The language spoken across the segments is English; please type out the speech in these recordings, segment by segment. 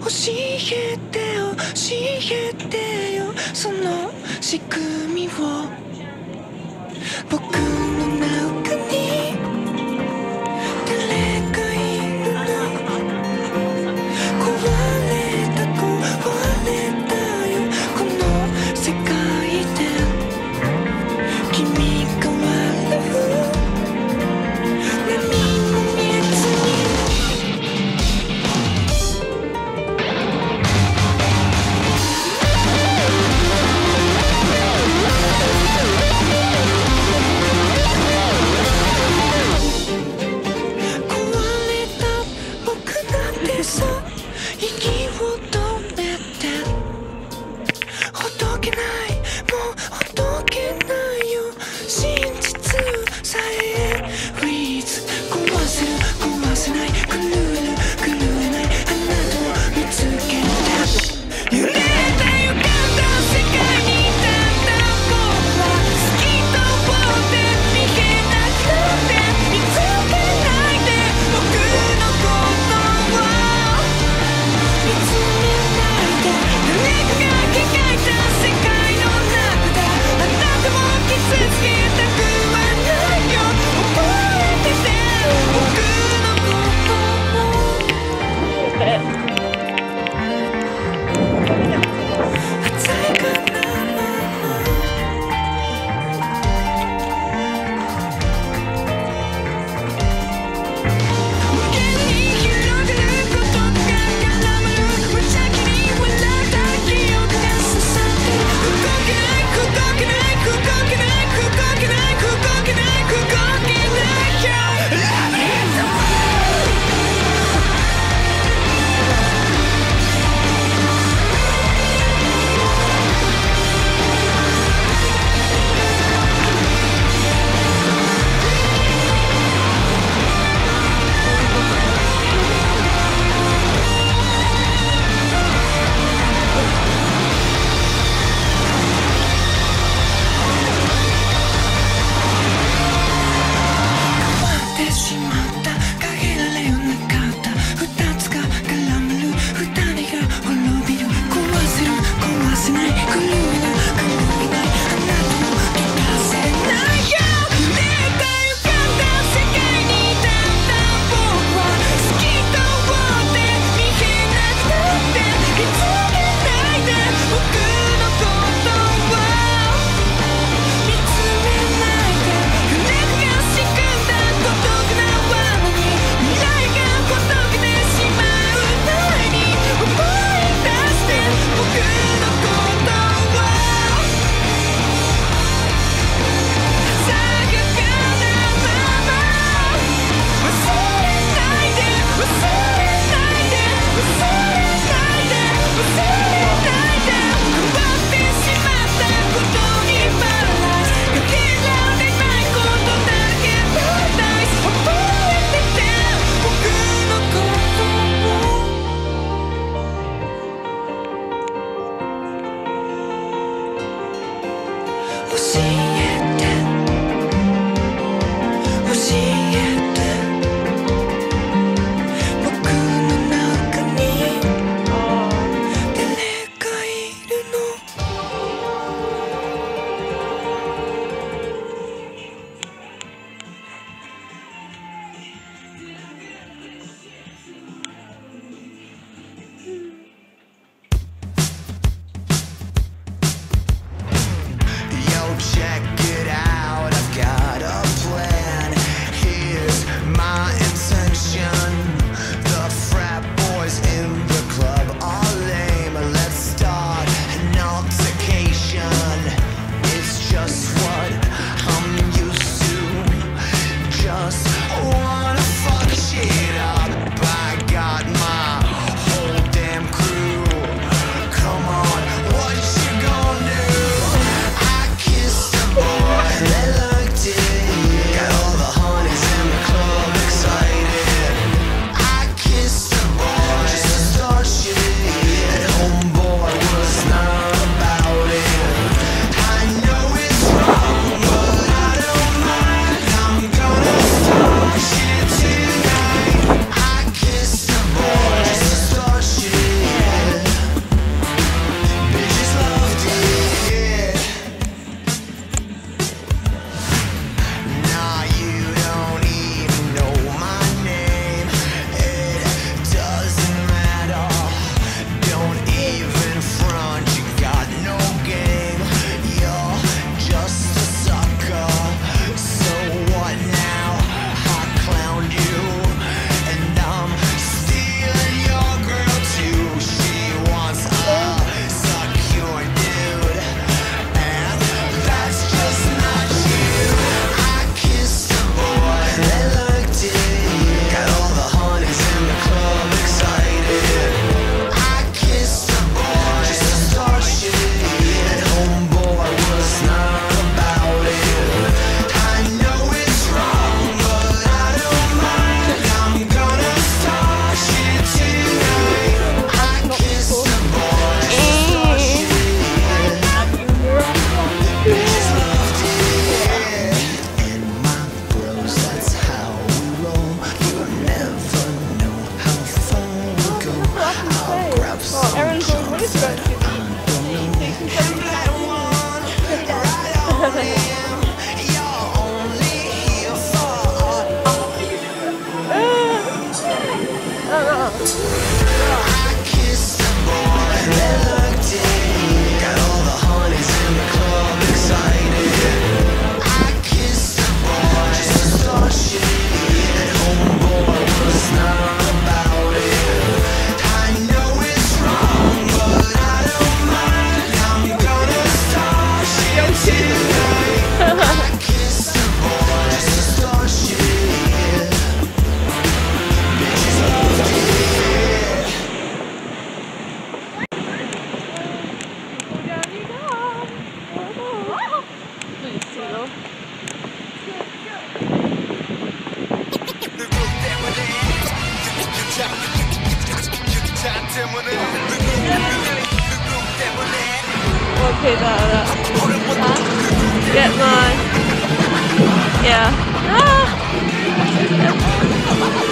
教えてよ教えてよその仕組みを。僕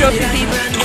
You get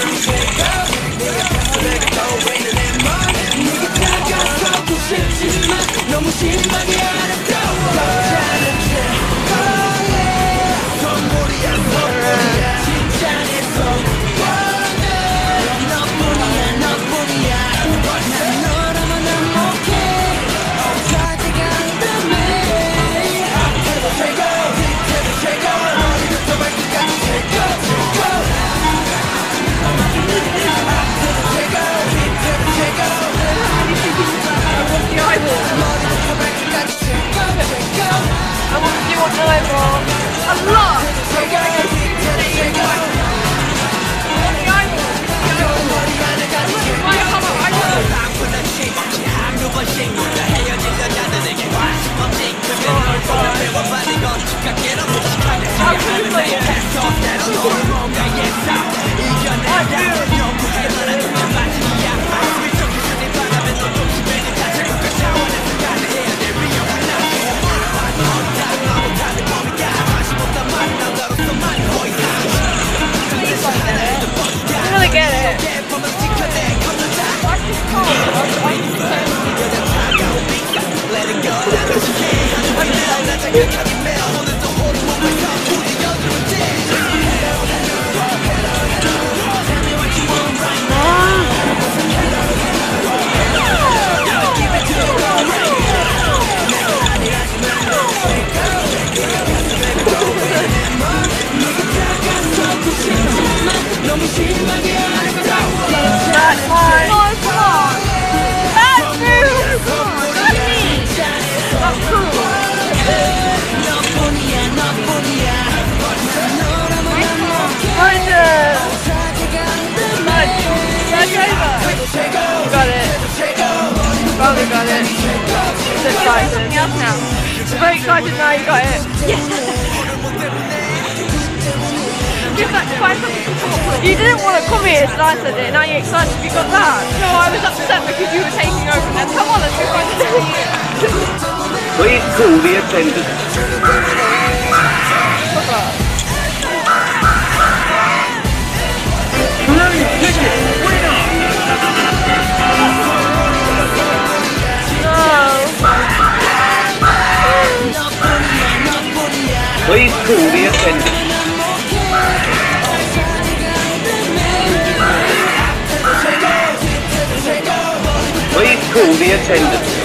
너무 심하게 Probably got excited. Something else now. Very excited now you got it. Give that find something to talk with. You didn't want to come here and I said it, now you're excited you got that. No, I was upset because you were taking over and come on, let's go find the Please call the attendant. Please call the attendant. Please call the attendant.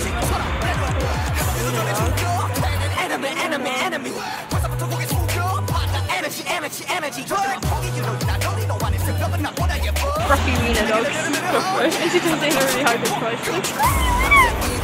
Rocky Wiener dog. Is he doing a really pitch voice?